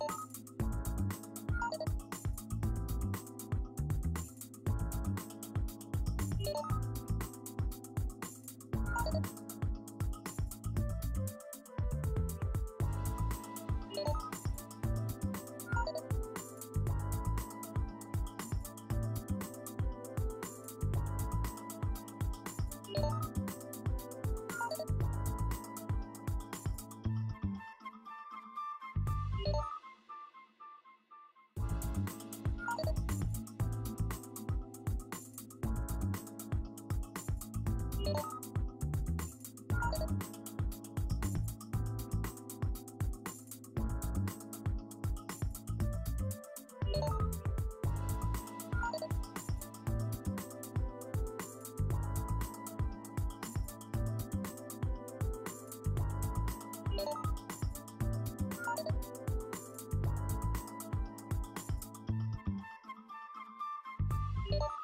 Bye. you